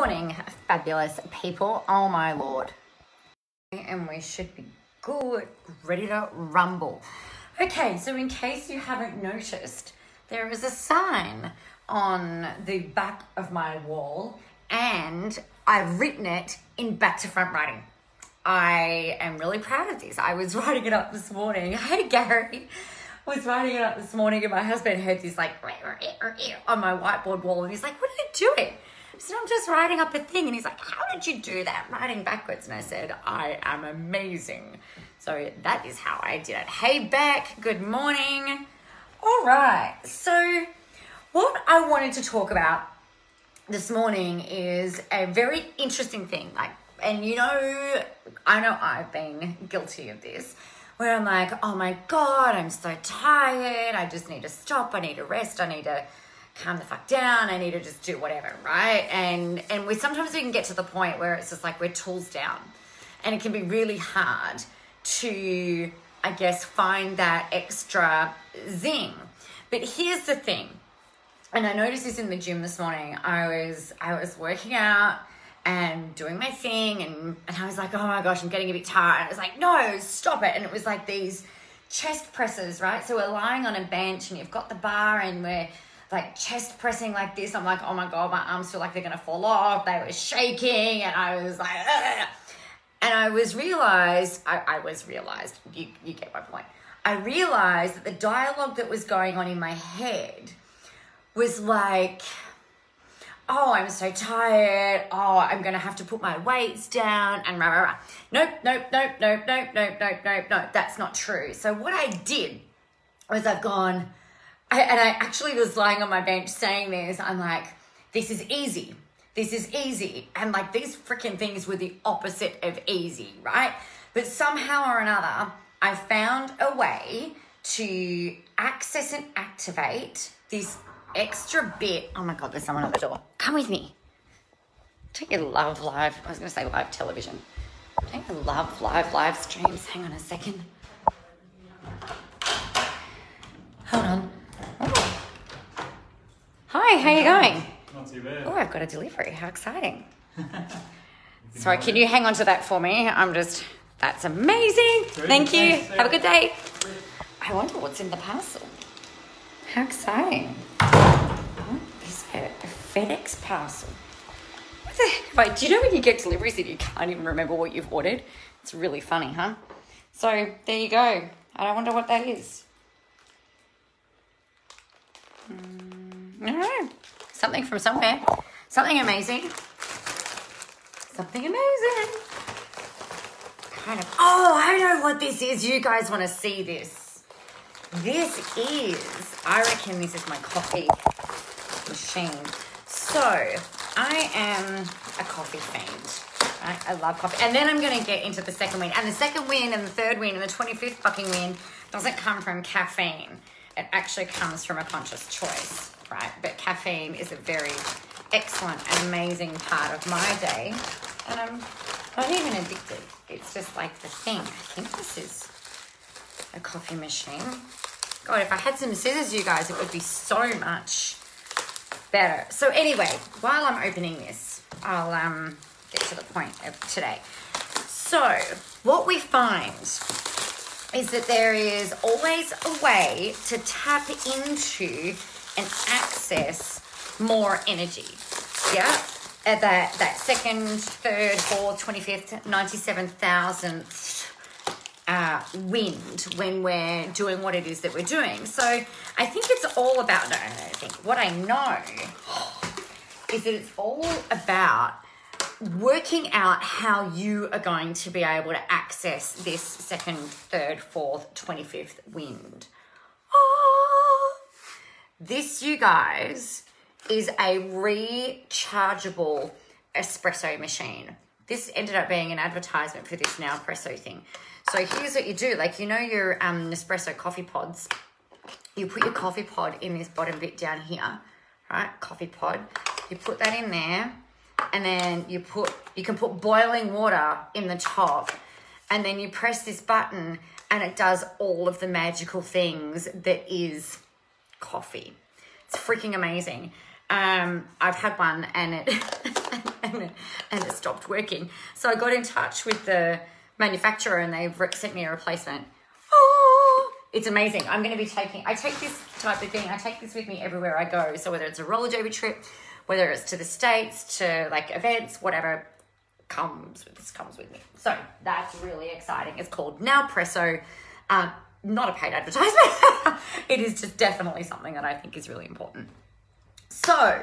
morning, fabulous people. Oh my lord. And we should be good, ready to rumble. Okay, so in case you haven't noticed, there is a sign on the back of my wall, and I've written it in back to front writing. I am really proud of this. I was writing it up this morning. Hey, Gary. Was writing it up this morning, and my husband heard this like on my whiteboard wall, and he's like, "What are you doing?" Said, "I'm just writing up a thing," and he's like, "How did you do that? Writing backwards?" And I said, "I am amazing." So that is how I did it. Hey, Beck. Good morning. All right. So, what I wanted to talk about this morning is a very interesting thing. Like, and you know, I know I've been guilty of this where I'm like, oh my God, I'm so tired. I just need to stop. I need to rest. I need to calm the fuck down. I need to just do whatever, right? And and we sometimes we can get to the point where it's just like we're tools down. And it can be really hard to, I guess, find that extra zing. But here's the thing. And I noticed this in the gym this morning. I was I was working out and doing my thing and, and I was like, oh my gosh, I'm getting a bit tired. I was like, no, stop it. And it was like these chest presses, right? So we're lying on a bench and you've got the bar and we're like chest pressing like this. I'm like, oh my God, my arms feel like they're gonna fall off. They were shaking and I was like, Ugh. and I was realized, I, I was realized, you, you get my point. I realized that the dialogue that was going on in my head was like, oh, I'm so tired. Oh, I'm going to have to put my weights down and rah, rah, rah. Nope, nope, nope, nope, nope, nope, nope, nope, nope. That's not true. So what I did was I've gone, I, and I actually was lying on my bench saying this. I'm like, this is easy. This is easy. And like these freaking things were the opposite of easy, right? But somehow or another, I found a way to access and activate this extra bit. Oh my God, there's someone at the door. Come with me. Don't you love live? I was going to say live television. Don't you love live live streams? Hang on a second. Hold on. Hi, how you going? Not too bad. Oh, I've got a delivery. How exciting. Sorry, can you hang on to that for me? I'm just, that's amazing. Very Thank you. Thanks, Have a good day. I wonder what's in the parcel. How exciting. What is it? A FedEx parcel. What the heck? Wait, do you know when you get deliveries that you can't even remember what you've ordered? It's really funny, huh? So there you go. I don't wonder what that is. Mm, I. Something from somewhere. Something amazing. Something amazing. Kind of. Oh, I know what this is. You guys want to see this. This is, I reckon this is my coffee machine. So, I am a coffee fiend. I love coffee. And then I'm going to get into the second win. And the second win and the third win and the 25th fucking win doesn't come from caffeine. It actually comes from a conscious choice, right? But caffeine is a very excellent and amazing part of my day. And I'm not even addicted. It's just like the thing. I think this is a coffee machine. God, if I had some scissors, you guys, it would be so much better. So anyway, while I'm opening this, I'll um, get to the point of today. So what we find is that there is always a way to tap into and access more energy. Yeah? At that, that second, third, fourth, 25th, 97,000th uh, wind when we're doing what it is that we're doing. So I think it's all about, no, I don't think, what I know is that it's all about working out how you are going to be able to access this second, third, fourth, 25th wind. Ah. This, you guys, is a rechargeable espresso machine. This ended up being an advertisement for this now espresso thing. So here's what you do. Like, you know your um, Nespresso coffee pods? You put your coffee pod in this bottom bit down here, right? Coffee pod. You put that in there and then you put, you can put boiling water in the top and then you press this button and it does all of the magical things that is coffee. It's freaking amazing. Um, I've had one and it and, and it stopped working. So I got in touch with the manufacturer and they've sent me a replacement. Oh, it's amazing. I'm going to be taking, I take this type of thing, I take this with me everywhere I go. So whether it's a roller derby trip, whether it's to the States, to like events, whatever comes, with this comes with me. So that's really exciting. It's called Now Presso. Um, not a paid advertisement. it is just definitely something that I think is really important. So,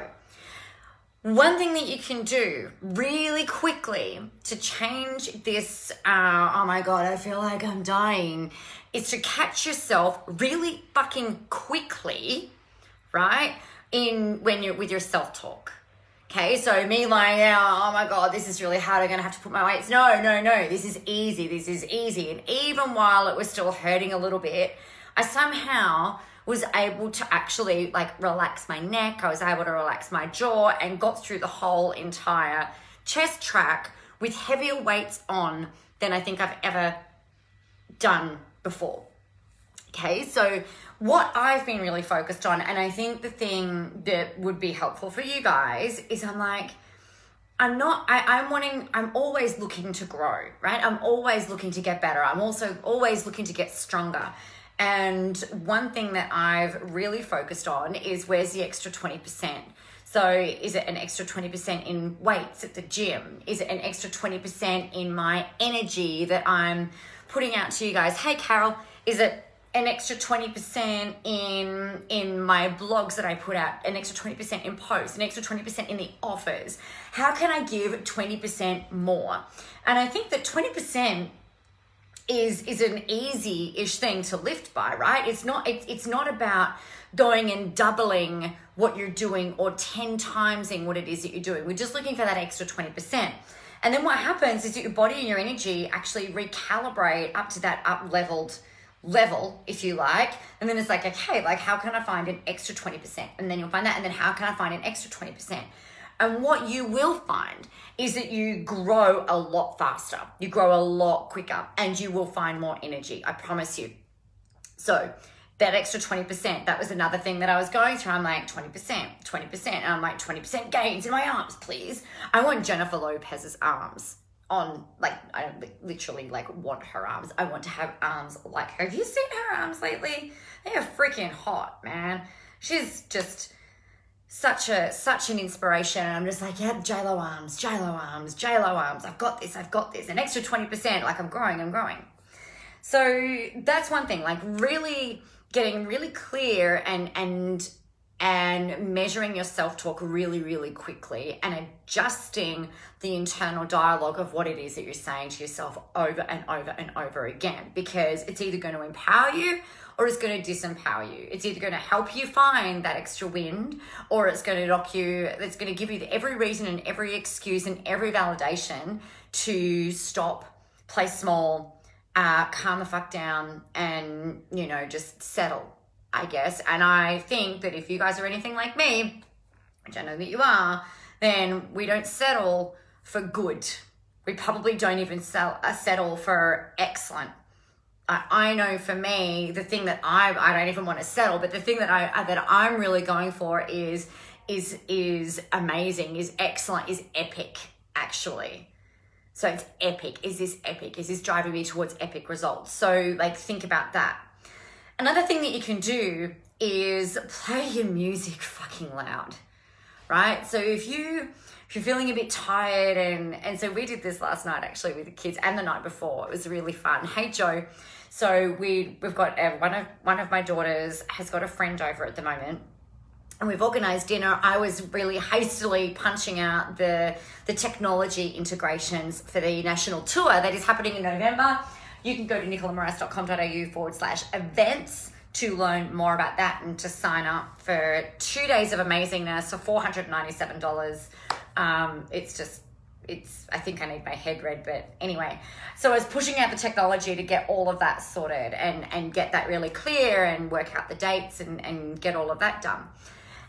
one thing that you can do really quickly to change this, uh, oh my God, I feel like I'm dying, is to catch yourself really fucking quickly, right? In when you're with your self talk. Okay, so me like, oh my God, this is really hard. I'm going to have to put my weights. No, no, no. This is easy. This is easy. And even while it was still hurting a little bit, I somehow was able to actually like relax my neck. I was able to relax my jaw and got through the whole entire chest track with heavier weights on than I think I've ever done before. Okay, so what I've been really focused on, and I think the thing that would be helpful for you guys is I'm like, I'm not, I, I'm wanting, I'm always looking to grow, right? I'm always looking to get better. I'm also always looking to get stronger. And one thing that I've really focused on is where's the extra 20%? So, is it an extra 20% in weights at the gym? Is it an extra 20% in my energy that I'm putting out to you guys? Hey, Carol, is it an extra 20% in in my blogs that I put out, an extra 20% in posts, an extra 20% in the offers. How can I give 20% more? And I think that 20% is is an easy-ish thing to lift by, right? It's not it's it's not about going and doubling what you're doing or 10 timesing what it is that you're doing. We're just looking for that extra 20%. And then what happens is that your body and your energy actually recalibrate up to that up leveled level, if you like. And then it's like, okay, like how can I find an extra 20%? And then you'll find that. And then how can I find an extra 20%? And what you will find is that you grow a lot faster. You grow a lot quicker and you will find more energy. I promise you. So, that extra 20%, that was another thing that I was going through. I'm like, 20%, 20%. And I'm like, 20% gains in my arms, please. I want Jennifer Lopez's arms on like I don't literally like want her arms. I want to have arms like her. Have you seen her arms lately? They are freaking hot, man. She's just such a such an inspiration. And I'm just like, yeah, JLo arms, JLo arms, JLo arms. I've got this, I've got this. An extra 20%. Like I'm growing, I'm growing. So that's one thing, like really getting really clear and and and measuring your self talk really, really quickly and adjusting the internal dialogue of what it is that you're saying to yourself over and over and over again because it's either going to empower you or it's going to disempower you. It's either going to help you find that extra wind or it's going to knock you, it's going to give you every reason and every excuse and every validation to stop, play small, uh, calm the fuck down, and, you know, just settle I guess. And I think that if you guys are anything like me, which I know that you are, then we don't settle for good. We probably don't even sell, uh, settle for excellent. I, I know for me, the thing that I I don't even want to settle, but the thing that I uh, that I'm really going for is is is amazing, is excellent, is epic actually. So it's epic. Is this epic? Is this driving me towards epic results? So like think about that. Another thing that you can do is play your music fucking loud, right? So if you if you're feeling a bit tired and and so we did this last night actually with the kids and the night before it was really fun. Hey Joe, so we we've got uh, one of one of my daughters has got a friend over at the moment and we've organized dinner i was really hastily punching out the the technology integrations for the national tour that is happening in november you can go to nicolamoras.com.au forward slash events to learn more about that and to sign up for two days of amazingness for $497. Um, it's just, it's, I think I need my head read, but anyway. So I was pushing out the technology to get all of that sorted and, and get that really clear and work out the dates and, and get all of that done.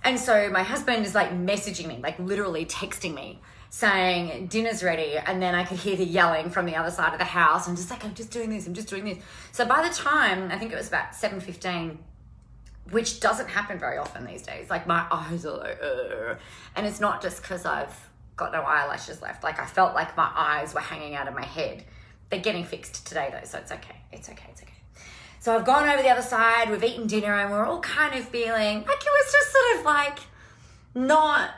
And so my husband is like messaging me, like literally texting me saying dinner's ready and then i could hear the yelling from the other side of the house i'm just like i'm just doing this i'm just doing this so by the time i think it was about 7.15 which doesn't happen very often these days like my eyes are like Ugh. and it's not just because i've got no eyelashes left. Like I felt like my eyes were hanging out of my head. They're getting fixed today though, so it's okay. It's okay. It's okay. So I've gone over the other side, we've eaten dinner, and we're all kind of feeling like it was just sort of like not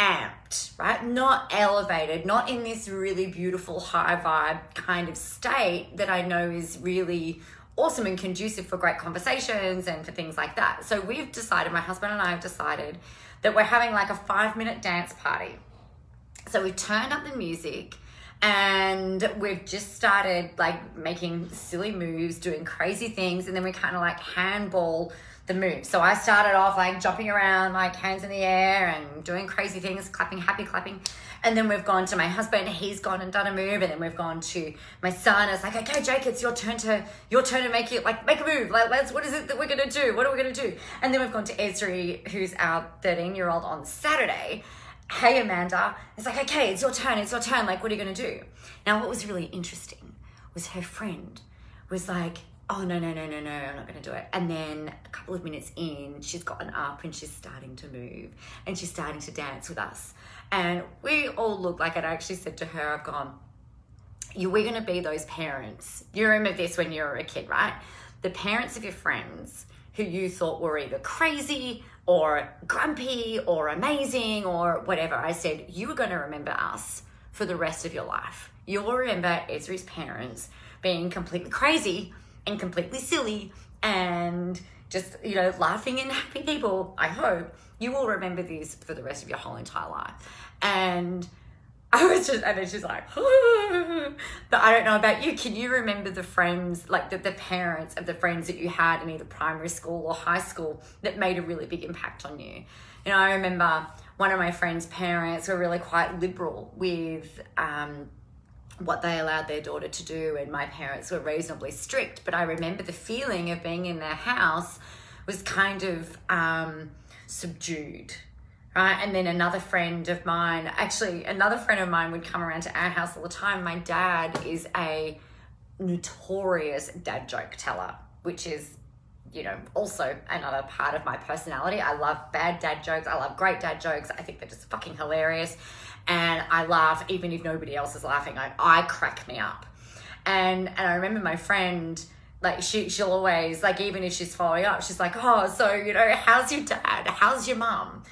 amped, right? Not elevated, not in this really beautiful high vibe kind of state that I know is really awesome and conducive for great conversations and for things like that. So we've decided, my husband and I have decided that we're having like a five minute dance party. So we've turned up the music and we've just started like making silly moves, doing crazy things, and then we kind of like handball the move. So I started off like jumping around, like hands in the air and doing crazy things, clapping, happy clapping. And then we've gone to my husband, he's gone and done a move, and then we've gone to my son. It's like, okay, Jake, it's your turn to your turn to make it like make a move. Like, let's what is it that we're gonna do? What are we gonna do? And then we've gone to Esri, who's our 13 year old on Saturday hey Amanda, it's like, okay, it's your turn, it's your turn. Like, what are you gonna do? Now, what was really interesting was her friend was like, oh no, no, no, no, no, I'm not gonna do it. And then a couple of minutes in, she's gotten up and she's starting to move and she's starting to dance with us. And we all look like it. I actually said to her, I've gone, you, we're gonna be those parents. You remember this when you were a kid, right? The parents of your friends who you thought were either crazy or grumpy or amazing or whatever. I said, You are going to remember us for the rest of your life. You'll remember Esri's parents being completely crazy and completely silly and just, you know, laughing and happy people. I hope you will remember this for the rest of your whole entire life. And I was just, and then she's like, but I don't know about you. Can you remember the friends, like the, the parents of the friends that you had in either primary school or high school that made a really big impact on you? You know, I remember one of my friends' parents were really quite liberal with um, what they allowed their daughter to do, and my parents were reasonably strict. But I remember the feeling of being in their house was kind of um, subdued right? And then another friend of mine, actually, another friend of mine would come around to our house all the time. My dad is a notorious dad joke teller, which is, you know, also another part of my personality. I love bad dad jokes. I love great dad jokes. I think they're just fucking hilarious. And I laugh even if nobody else is laughing. I, I crack me up. And and I remember my friend like she she'll always like even if she's following up, she's like, Oh, so you know, how's your dad? How's your mum?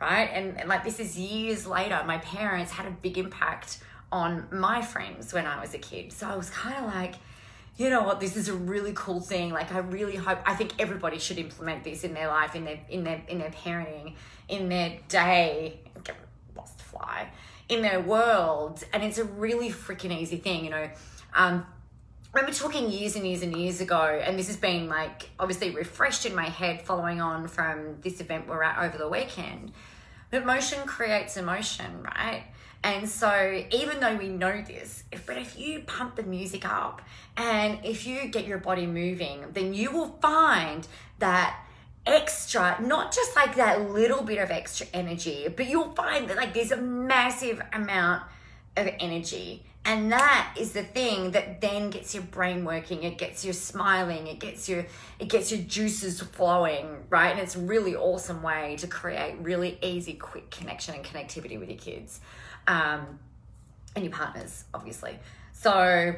Right? And, and like this is years later. My parents had a big impact on my friends when I was a kid. So I was kind of like, you know what, this is a really cool thing. Like I really hope I think everybody should implement this in their life, in their in their in their parenting, in their day. Get lost fly in their world, and it's a really freaking easy thing, you know. Um, I remember talking years and years and years ago, and this has been like obviously refreshed in my head following on from this event we're at over the weekend. But motion creates emotion, right? And so, even though we know this, if, but if you pump the music up and if you get your body moving, then you will find that extra, not just like that little bit of extra energy, but you'll find that like there's a massive amount of energy. And that is the thing that then gets your brain working. It gets you smiling. It gets your it gets your juices flowing right? And it's a really awesome way to create really easy quick connection and connectivity with your kids um, and your partners obviously. So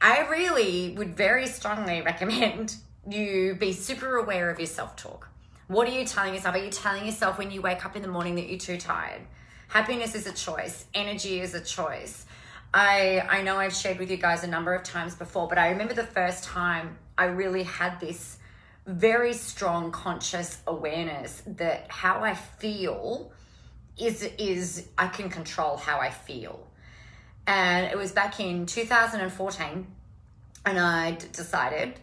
i really would very strongly recommend you be super aware of your self-talk. What are you telling yourself? Are you telling yourself when you wake up in the morning that you're too tired happiness is a choice energy is a choice I I know I've shared with you guys a number of times before, but I remember the first time I really had this very strong conscious awareness that how I feel is is I can control how I feel. And it was back in 2014 and I decided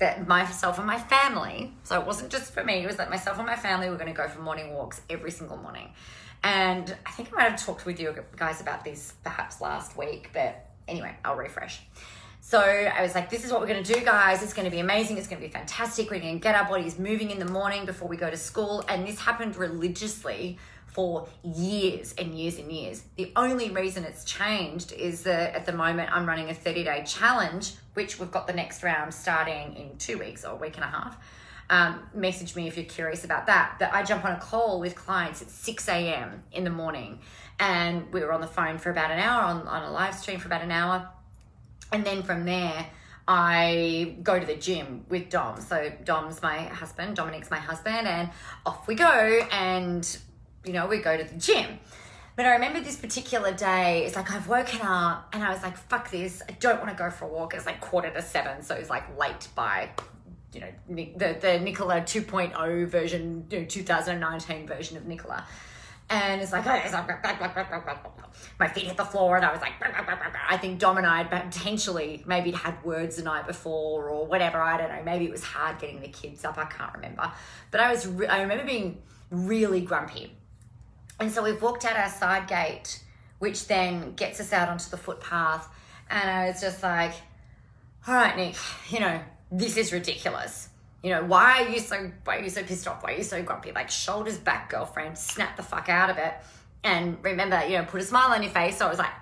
that myself and my family, so it wasn't just for me, it was that myself and my family were going to go for morning walks every single morning. And I think I might have talked with you guys about this perhaps last week, but anyway, I'll refresh. So I was like, this is what we're going to do, guys. It's going to be amazing. It's going to be fantastic. We're going to get our bodies moving in the morning before we go to school. And this happened religiously for years and years and years. The only reason it's changed is that at the moment I'm running a 30 day challenge, which we've got the next round starting in two weeks or a week and a half. um, message me if you're curious about that. But I jump on a call with clients at 6 a.m. in the morning. And we were on the phone for about an hour, on, on a live stream for about an hour. And then from there, I go to the gym with Dom. So Dom's my husband, Dominic's my husband, and off we go. And, you know, we go to the gym. But I remember this particular day, it's like I've woken up and I was like, fuck this. I don't want to go for a walk. It's like quarter to seven. So it's like late by, you know, the, the Nicola 2.0 version, you know, 2019 version of Nicola. And it's like, my feet hit the floor and I was like, I think Dom and I had potentially maybe had words the night before or whatever. I don't know. Maybe it was hard getting the kids up. I can't remember. But I was, re- I remember being really grumpy and so we've walked out our side gate, which then gets us out onto the footpath. And I was just like, all right, Nick, you know, this is ridiculous. You know, why are you so why are you so pissed off? Why are you so grumpy? Like shoulders back, girlfriend, snap the fuck out of it. And remember, you know, put a smile on your face. So I was like,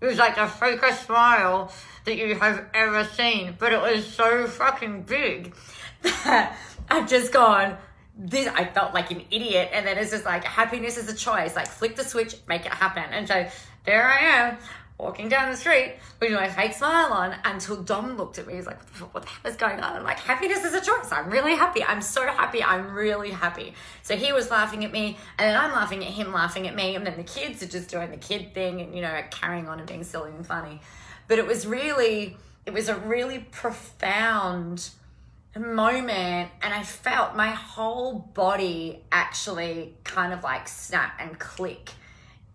it was like the fakest smile that you have ever seen, but it was so fucking big that I've just gone, this I felt like an idiot. And then it's just like happiness is a choice. Like flick the switch, make it happen. And so there I am, walking down the street with my fake smile on until Dom looked at me. He's like, what the hell is going on? I'm like, happiness is a choice. I'm really happy. I'm so happy. I'm really happy. So he was laughing at me, and then I'm laughing at him, laughing at me, and then the kids are just doing the kid thing and, you know, carrying on and being silly and funny. But it was really, it was a really profound moment and I felt my whole body actually kind of like snap and click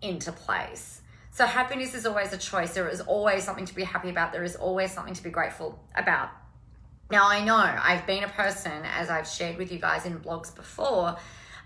into place. So happiness is always a choice. There is always something to be happy about. There is always something to be grateful about. Now I know I've been a person, as I've shared with you guys in blogs before,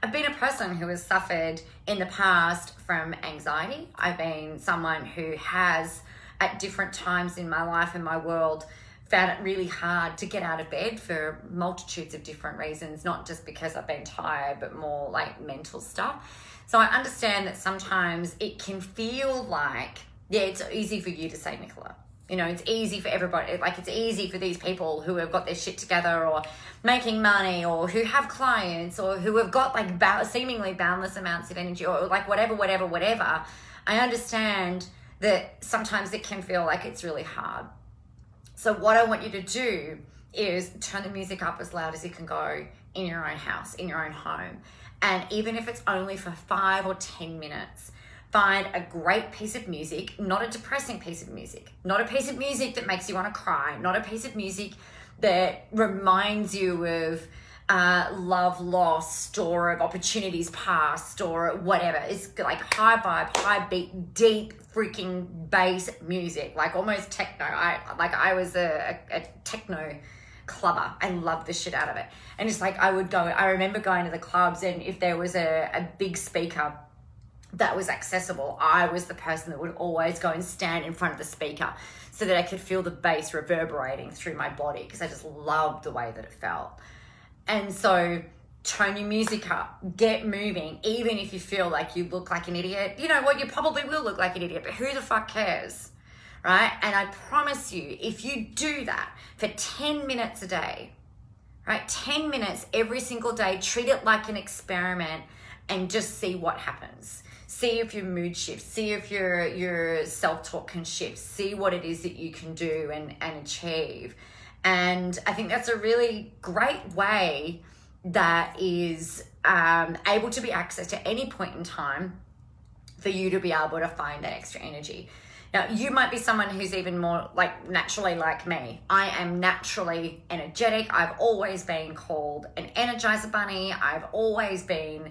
I've been a person who has suffered in the past from anxiety. I've been someone who has at different times in my life and my world found it really hard to get out of bed for multitudes of different reasons, not just because I've been tired, but more like mental stuff. So I understand that sometimes it can feel like, yeah, it's easy for you to say, Nicola. You know, it's easy for everybody. Like, it's easy for these people who have got their shit together or making money or who have clients or who have got like seemingly boundless amounts of energy or like whatever, whatever, whatever. I understand that sometimes it can feel like it's really hard. So, what I want you to do is turn the music up as loud as you can go in your own house, in your own home. And even if it's only for five or 10 minutes, find a great piece of music, not a depressing piece of music, not a piece of music that makes you want to cry, not a piece of music that reminds you of uh, love lost or of opportunities past or whatever. It's like high vibe, high beat, deep freaking bass music, like almost techno. I like I was a, a, a techno clubber I loved the shit out of it. And it's like I would go. I remember going to the clubs, and if there was a, a big speaker that was accessible, I was the person that would always go and stand in front of the speaker so that I could feel the bass reverberating through my body because I just loved the way that it felt. And so turn your music up, get moving, even if you feel like you look like an idiot. You know what? You probably will look like an idiot, but who the fuck cares? Right? And I promise you, if you do that for 10 minutes a day, right? 10 minutes every single day, treat it like an experiment and just see what happens. See if your mood shifts, see if your your self-talk can shift, see what it is that you can do and, and achieve. And I think that's a really great way that is um, able to be accessed at any point in time for you to be able to find that extra energy. Now, you might be someone who's even more like naturally like me. I am naturally energetic. I've always been called an energizer bunny. I've always been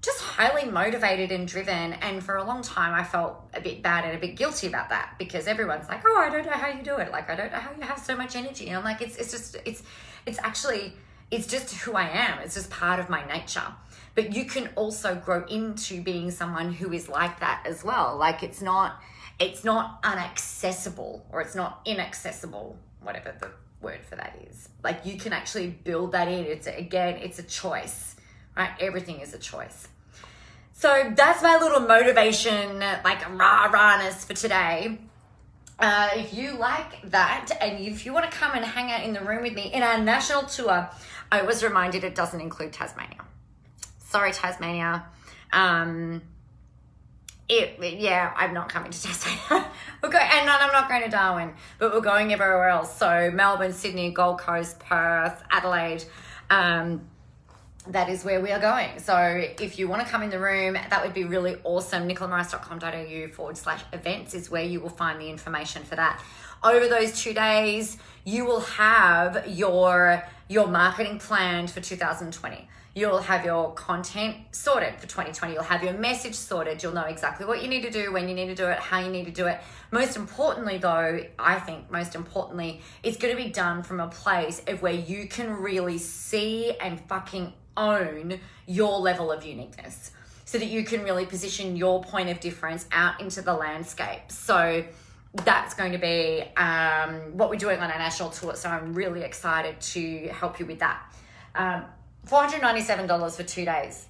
just highly motivated and driven. And for a long time, I felt a bit bad and a bit guilty about that because everyone's like, "Oh, I don't know how you do it. Like, I don't know how you have so much energy." And I'm like, "It's it's just it's it's actually it's just who I am. It's just part of my nature." But you can also grow into being someone who is like that as well. Like, it's not it's not unaccessible or it's not inaccessible, whatever the word for that is. Like, you can actually build that in. It's again, it's a choice right? Everything is a choice. So that's my little motivation, like rah rahness for today. Uh, if you like that and if you want to come and hang out in the room with me in our national tour, I was reminded it doesn't include Tasmania. Sorry, Tasmania. Um, it, yeah, I'm not coming to Tasmania. we're going, and I'm not going to Darwin, but we're going everywhere else. So Melbourne, Sydney, Gold Coast, Perth, Adelaide. Um, that is where we are going. So if you want to come in the room, that would be really awesome. nicolamoras.com.au forward slash events is where you will find the information for that. Over those two days, you will have your your marketing planned for 2020. You'll have your content sorted for 2020. You'll have your message sorted. You'll know exactly what you need to do, when you need to do it, how you need to do it. Most importantly, though, I think most importantly, it's going to be done from a place of where you can really see and fucking own your level of uniqueness so that you can really position your point of difference out into the landscape. So that's going to be um, what we're doing on our national tour. So I'm really excited to help you with that. Um, $497 for two days.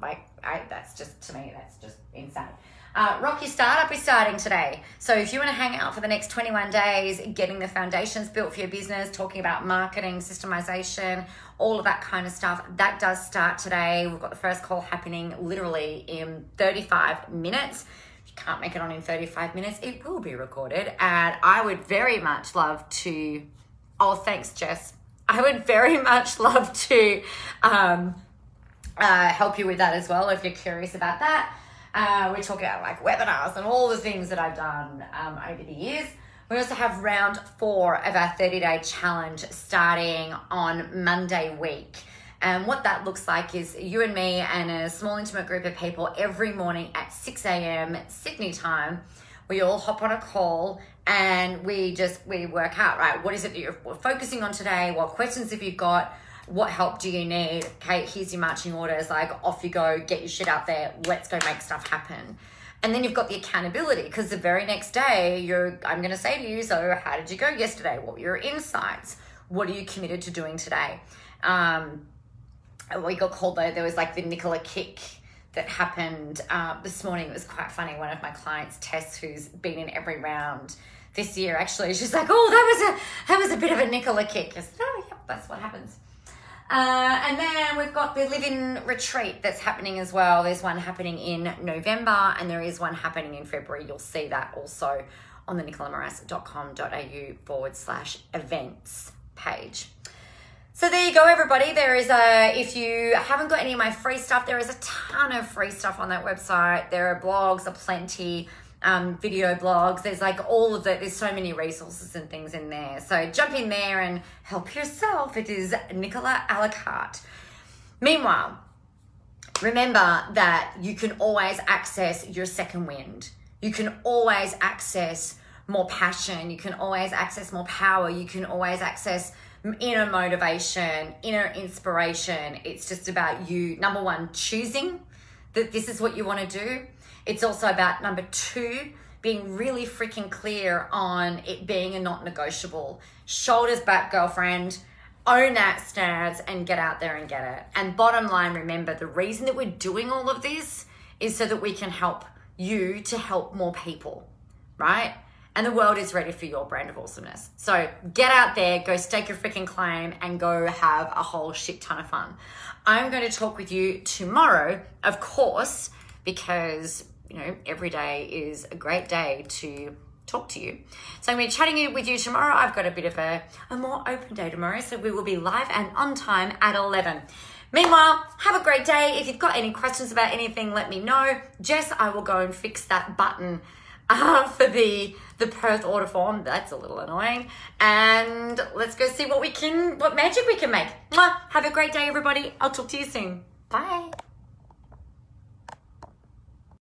Like, I, that's just, to me, that's just insane. Uh, Rocky Startup is starting today. So if you want to hang out for the next 21 days, getting the foundations built for your business, talking about marketing, systemization, all of that kind of stuff, that does start today. We've got the first call happening literally in 35 minutes. If you can't make it on in 35 minutes, it will be recorded. And I would very much love to, oh, thanks, Jess. I would very much love to um, uh, help you with that as well if you're curious about that. Uh, we talk about like webinars and all the things that I've done um, over the years. We also have round four of our 30 day challenge starting on Monday week. And what that looks like is you and me and a small intimate group of people every morning at 6 a.m. Sydney time. We all hop on a call and we just we work out right what is it that you're focusing on today what questions have you got what help do you need? Okay, here's your marching orders. Like, off you go, get your shit out there. Let's go make stuff happen. And then you've got the accountability because the very next day, you're, I'm going to say to you, so how did you go yesterday? What were your insights? What are you committed to doing today? Um, we got called though, there was like the Nicola kick that happened uh, this morning. It was quite funny. One of my clients, Tess, who's been in every round this year, actually, she's like, "Oh, that was a that was a bit of a Nicola kick." I said, "Oh, yep, that's what happens." Uh, and then we've got the live-in retreat that's happening as well. There's one happening in November and there is one happening in February. You'll see that also on the nicolamoras.com.au forward slash events page. So there you go, everybody. There is a, if you haven't got any of my free stuff, there is a ton of free stuff on that website. There are blogs aplenty um, video blogs. There's like all of it. There's so many resources and things in there. So jump in there and help yourself. It is Nicola a la carte. Meanwhile, remember that you can always access your second wind. You can always access more passion. You can always access more power. You can always access inner motivation, inner inspiration. It's just about you, number one, choosing that this is what you want to do it's also about number two, being really freaking clear on it being a not negotiable. Shoulders back, girlfriend. Own that stance and get out there and get it. And bottom line, remember the reason that we're doing all of this is so that we can help you to help more people, right? And the world is ready for your brand of awesomeness. So get out there, go stake your freaking claim, and go have a whole shit ton of fun. I'm going to talk with you tomorrow, of course, because you know, every day is a great day to talk to you. So I'm going to be chatting with you tomorrow. I've got a bit of a, a more open day tomorrow, so we will be live and on time at 11. Meanwhile, have a great day. If you've got any questions about anything, let me know. Jess, I will go and fix that button uh, for the the Perth order form. That's a little annoying. And let's go see what we can, what magic we can make. Have a great day, everybody. I'll talk to you soon. Bye.